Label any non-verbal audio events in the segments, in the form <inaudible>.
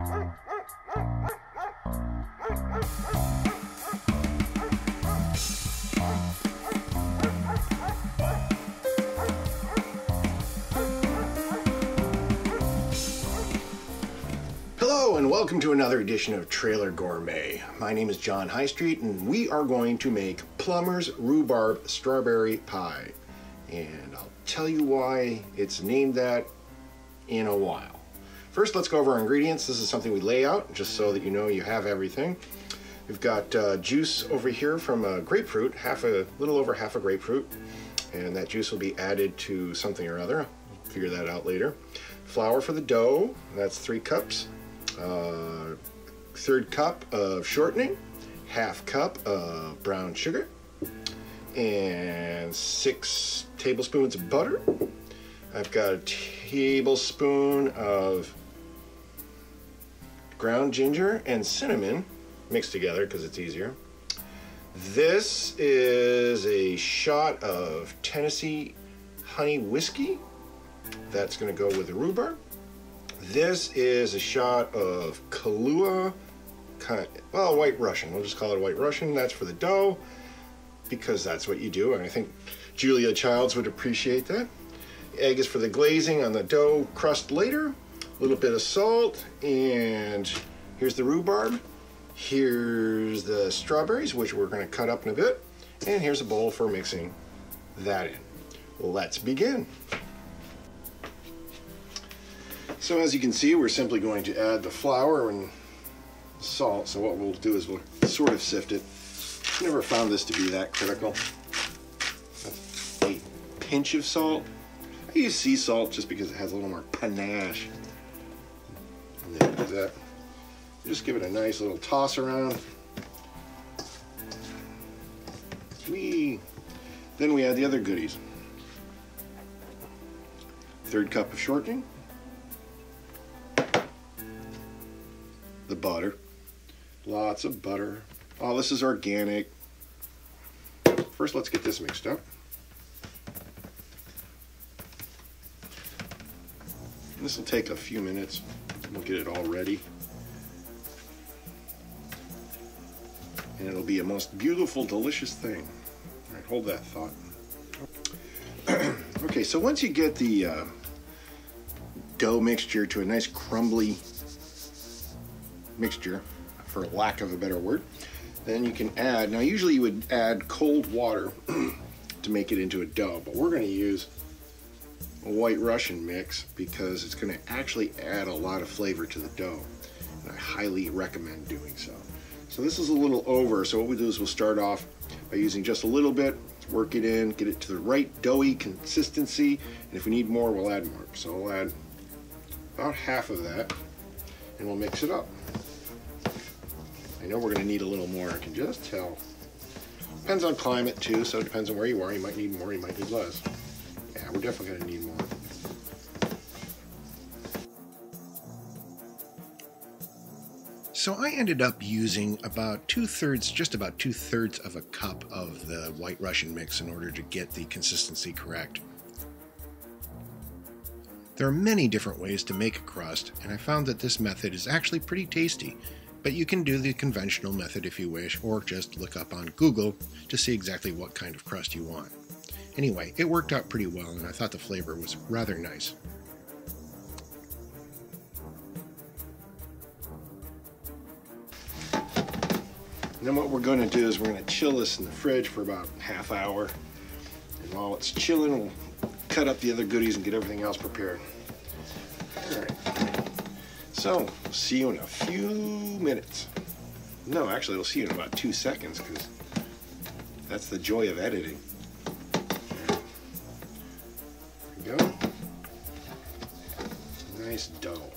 Hello and welcome to another edition of Trailer Gourmet. My name is John Highstreet and we are going to make Plumber's Rhubarb Strawberry Pie. And I'll tell you why it's named that in a while. First, let's go over our ingredients. This is something we lay out just so that you know you have everything. We've got uh, juice over here from a grapefruit, half a little over half a grapefruit, and that juice will be added to something or other. Figure that out later. Flour for the dough, that's three cups. Uh, third cup of shortening, half cup of brown sugar, and six tablespoons of butter. I've got a tablespoon of ground ginger and cinnamon mixed together because it's easier. This is a shot of Tennessee honey whiskey. That's going to go with the rhubarb. This is a shot of Kahlua, kind of, well, White Russian. We'll just call it White Russian. That's for the dough because that's what you do. And I think Julia Childs would appreciate that. Egg is for the glazing on the dough crust later. A little bit of salt, and here's the rhubarb. Here's the strawberries, which we're going to cut up in a bit. And here's a bowl for mixing that in. Let's begin. So as you can see, we're simply going to add the flour and salt. So what we'll do is we'll sort of sift it. Never found this to be that critical. A pinch of salt. I use sea salt just because it has a little more panache. Then do that. Just give it a nice little toss around. We then we add the other goodies. Third cup of shortening. The butter. Lots of butter. Oh, this is organic. First, let's get this mixed up. This will take a few minutes. We'll get it all ready. And it'll be a most beautiful, delicious thing. All right, hold that thought. <clears throat> okay, so once you get the uh, dough mixture to a nice crumbly mixture, for lack of a better word, then you can add, now usually you would add cold water <clears throat> to make it into a dough, but we're going to use a white Russian mix because it's going to actually add a lot of flavor to the dough. And I highly recommend doing so. So this is a little over, so what we do is we'll start off by using just a little bit, work it in, get it to the right doughy consistency, and if we need more, we'll add more. So we'll add about half of that, and we'll mix it up. I know we're going to need a little more, I can just tell. Depends on climate too, so it depends on where you are. You might need more, you might need less. Yeah, we're definitely going to need more. So I ended up using about two thirds, just about two thirds of a cup of the White Russian mix in order to get the consistency correct. There are many different ways to make a crust, and I found that this method is actually pretty tasty. But you can do the conventional method if you wish, or just look up on Google to see exactly what kind of crust you want. Anyway, it worked out pretty well, and I thought the flavor was rather nice. And then what we're going to do is we're going to chill this in the fridge for about half hour. And while it's chilling, we'll cut up the other goodies and get everything else prepared. All right. So, see you in a few minutes. No, actually, we'll see you in about two seconds because that's the joy of editing. We go. Nice dough.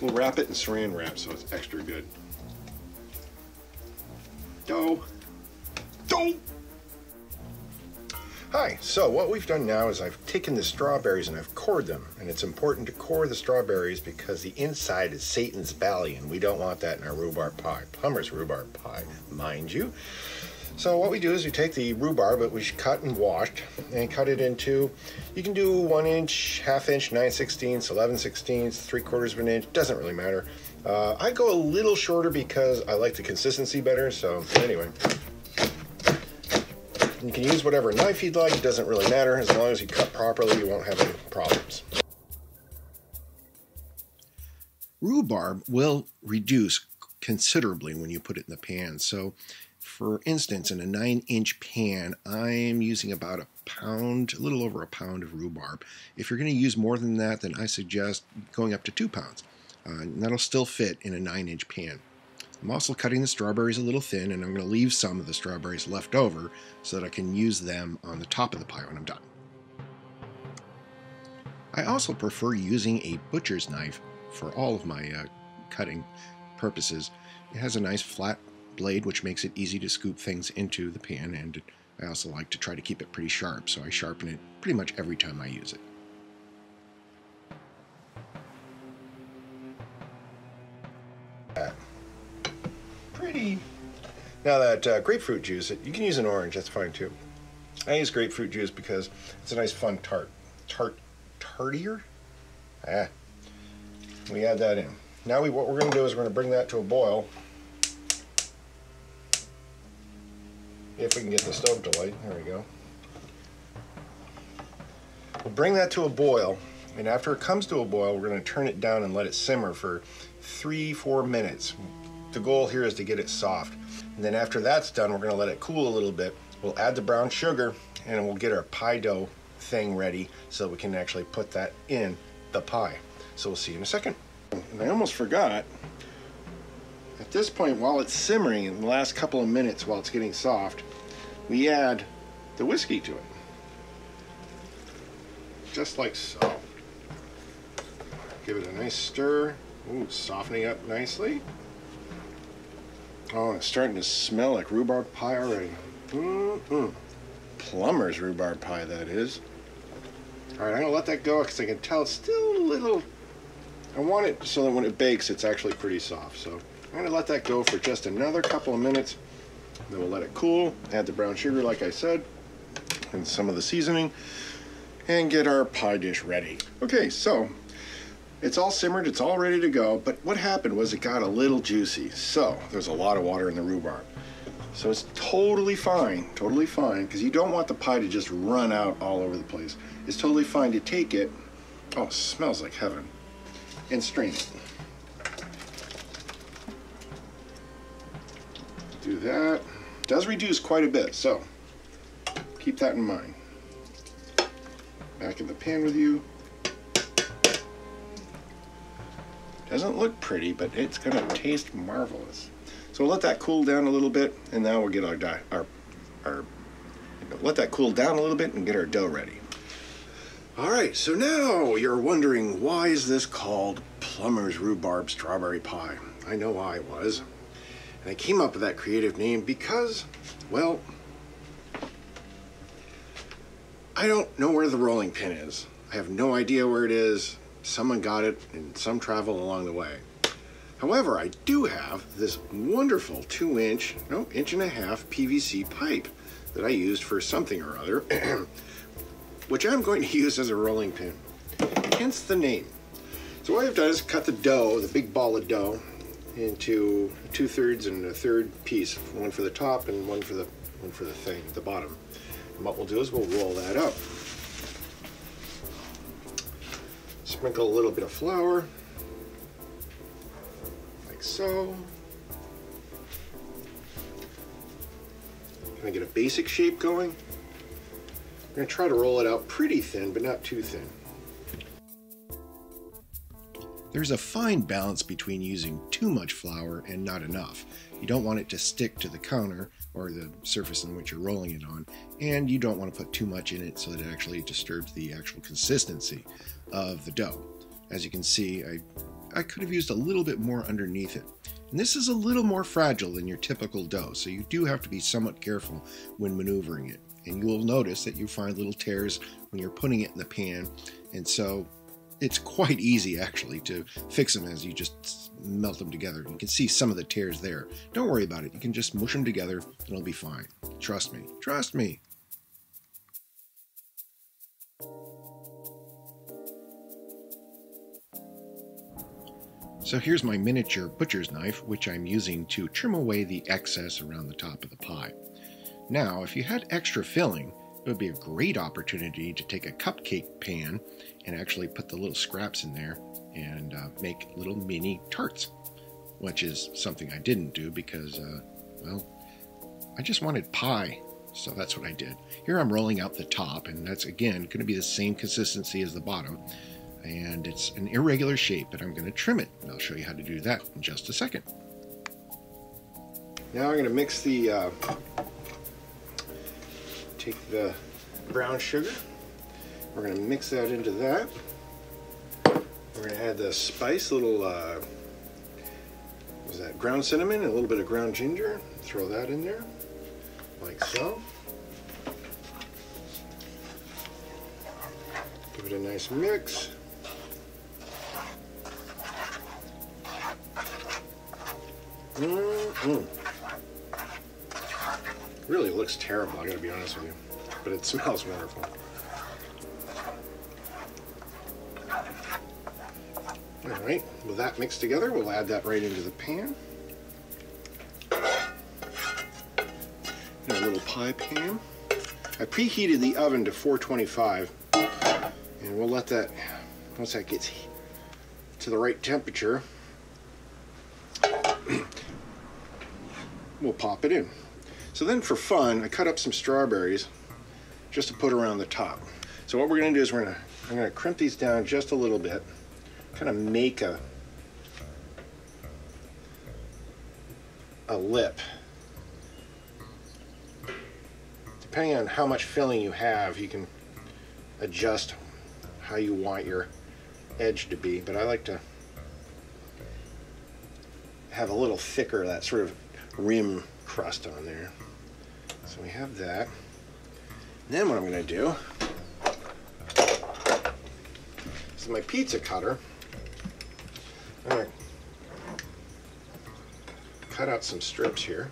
We'll wrap it in saran wrap so it's extra good. Dough. Dough! Hi, so what we've done now is I've taken the strawberries and I've cored them. And it's important to core the strawberries because the inside is Satan's belly and we don't want that in our rhubarb pie. Plumber's rhubarb pie, mind you. So what we do is we take the rhubarb that we cut and washed and cut it into, you can do one inch, half inch, 9 sixteenths, 11 sixteenths, three quarters of an inch, doesn't really matter. Uh, I go a little shorter because I like the consistency better, so anyway. You can use whatever knife you'd like, it doesn't really matter. As long as you cut properly, you won't have any problems. Rhubarb will reduce considerably when you put it in the pan. So, for instance, in a 9 inch pan, I'm using about a pound, a little over a pound of rhubarb. If you're going to use more than that, then I suggest going up to 2 pounds. Uh, that'll still fit in a 9 inch pan. I'm also cutting the strawberries a little thin, and I'm going to leave some of the strawberries left over so that I can use them on the top of the pie when I'm done. I also prefer using a butcher's knife for all of my uh, cutting purposes. It has a nice flat blade which makes it easy to scoop things into the pan and I also like to try to keep it pretty sharp so I sharpen it pretty much every time I use it. Pretty. Now that uh, grapefruit juice, you can use an orange, that's fine too. I use grapefruit juice because it's a nice fun tart. Tart, tartier? Ah, we add that in. Now we, what we're going to do is we're to bring that to a boil. If we can get the stove to light. There we go. We'll bring that to a boil, and after it comes to a boil, we're going to turn it down and let it simmer for three, four minutes. The goal here is to get it soft. And then after that's done, we're going to let it cool a little bit. We'll add the brown sugar, and we'll get our pie dough thing ready so we can actually put that in the pie. So we'll see you in a second. And I almost forgot, at this point, while it's simmering in the last couple of minutes while it's getting soft, we add the whiskey to it. Just like so. Give it a nice stir. Ooh, softening up nicely. Oh, it's starting to smell like rhubarb pie already. Mm -mm. Plumber's rhubarb pie, that is. All right, I'm gonna let that go because I can tell it's still a little I want it so that when it bakes, it's actually pretty soft. So I'm gonna let that go for just another couple of minutes. Then we'll let it cool, add the brown sugar like I said, and some of the seasoning, and get our pie dish ready. Okay, so it's all simmered, it's all ready to go, but what happened was it got a little juicy. So there's a lot of water in the rhubarb. So it's totally fine, totally fine, because you don't want the pie to just run out all over the place. It's totally fine to take it. Oh, it smells like heaven and strain it. Do that. Does reduce quite a bit, so keep that in mind. Back in the pan with you. Doesn't look pretty, but it's gonna taste marvelous. So we'll let that cool down a little bit, and now we'll get our, our, our let that cool down a little bit and get our dough ready. All right, so now you're wondering why is this called Plumber's Rhubarb Strawberry Pie? I know I was. And I came up with that creative name because, well, I don't know where the rolling pin is. I have no idea where it is. Someone got it in some travel along the way. However, I do have this wonderful two inch, no, inch and a half PVC pipe that I used for something or other. <clears throat> which I'm going to use as a rolling pin, hence the name. So what I've done is cut the dough, the big ball of dough, into two thirds and a third piece, one for the top and one for the one for the thing, the bottom. And what we'll do is we'll roll that up. Sprinkle a little bit of flour, like so. Can I get a basic shape going? I'm to try to roll it out pretty thin, but not too thin. There's a fine balance between using too much flour and not enough. You don't want it to stick to the counter or the surface in which you're rolling it on, and you don't want to put too much in it so that it actually disturbs the actual consistency of the dough. As you can see, I, I could have used a little bit more underneath it. And this is a little more fragile than your typical dough, so you do have to be somewhat careful when maneuvering it and you will notice that you find little tears when you're putting it in the pan. And so it's quite easy actually to fix them as you just melt them together. You can see some of the tears there. Don't worry about it. You can just mush them together and it'll be fine. Trust me. Trust me. So here's my miniature butcher's knife, which I'm using to trim away the excess around the top of the pie. Now, if you had extra filling, it would be a great opportunity to take a cupcake pan and actually put the little scraps in there and uh, make little mini tarts, which is something I didn't do because, uh, well, I just wanted pie. So that's what I did. Here I'm rolling out the top, and that's again going to be the same consistency as the bottom. And it's an irregular shape, but I'm going to trim it. And I'll show you how to do that in just a second. Now I'm going to mix the uh, take the brown sugar. We're going to mix that into that. We're going to add the spice, little, uh, was that ground cinnamon and a little bit of ground ginger. Throw that in there, like so. Give it a nice mix. Mm -mm really looks terrible, I gotta be honest with you. But it smells wonderful. Alright, with that mixed together, we'll add that right into the pan. In a little pie pan. I preheated the oven to 425 and we'll let that, once that gets to the right temperature, <clears throat> we'll pop it in. So then for fun, I cut up some strawberries just to put around the top. So what we're gonna do is we're gonna, I'm gonna crimp these down just a little bit, kind of make a, a lip. Depending on how much filling you have, you can adjust how you want your edge to be, but I like to have a little thicker, that sort of rim crust on there. So we have that. then what I'm going to do is my pizza cutter. To cut out some strips here.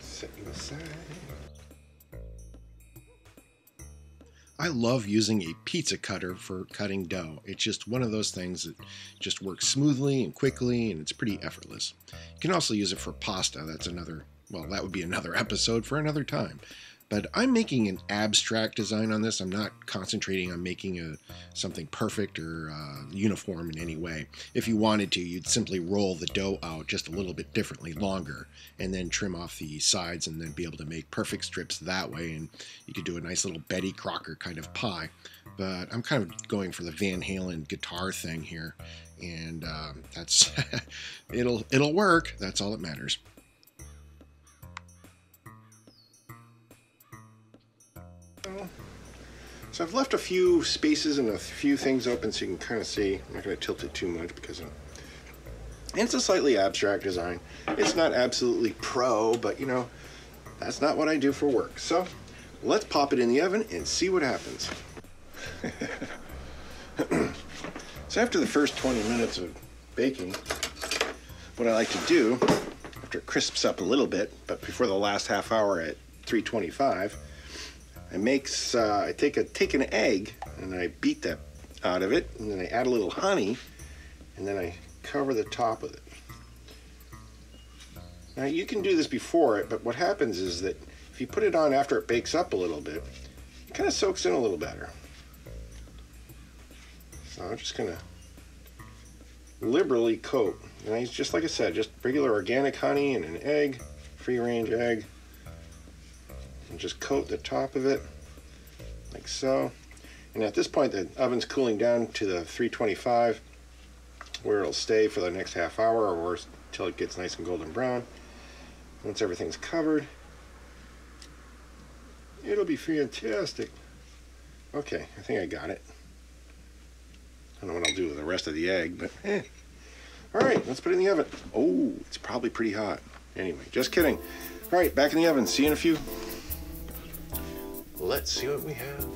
Set you aside. I love using a pizza cutter for cutting dough. It's just one of those things that just works smoothly and quickly and it's pretty effortless. You can also use it for pasta. That's another, well, that would be another <laughs> episode for another time. But I'm making an abstract design on this. I'm not concentrating on making a something perfect or uh, uniform in any way. If you wanted to, you'd simply roll the dough out just a little bit differently, longer, and then trim off the sides and then be able to make perfect strips that way. And you could do a nice little Betty Crocker kind of pie. But I'm kind of going for the Van Halen guitar thing here, and um, that's <laughs> it'll it'll work. That's all that matters. So I've left a few spaces and a few things open so you can kind of see. I'm not going to tilt it too much because and it's a slightly abstract design. It's not absolutely pro, but you know, that's not what I do for work. So let's pop it in the oven and see what happens. <laughs> so after the first 20 minutes of baking, what I like to do, after it crisps up a little bit, but before the last half hour at 325, I makes uh, I take a take an egg and I beat that out of it, and then I add a little honey, and then I cover the top of it. Now you can do this before it, but what happens is that if you put it on after it bakes up a little bit, it kind of soaks in a little better. So I'm just gonna liberally coat. And I just like I said, just regular organic honey and an egg, free range egg and just coat the top of it like so. And at this point, the oven's cooling down to the 325 where it'll stay for the next half hour or until it gets nice and golden brown. Once everything's covered, it'll be fantastic. Okay, I think I got it. I don't know what I'll do with the rest of the egg, but eh. All right, let's put it in the oven. Oh, it's probably pretty hot. Anyway, just kidding. All right, back in the oven. See you in a few. Let's see what we have.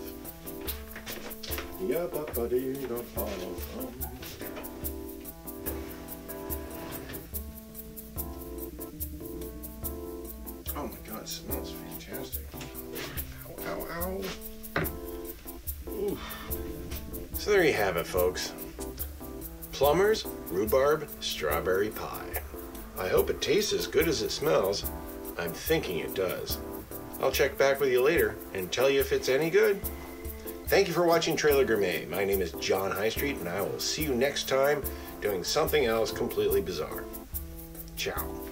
Oh my god, it smells fantastic. Ow, ow, ow. Ooh. So there you have it, folks. Plumber's rhubarb strawberry pie. I hope it tastes as good as it smells. I'm thinking it does. I'll check back with you later and tell you if it's any good. Thank you for watching Trailer Gourmet. My name is John Highstreet, and I will see you next time doing something else completely bizarre. Ciao.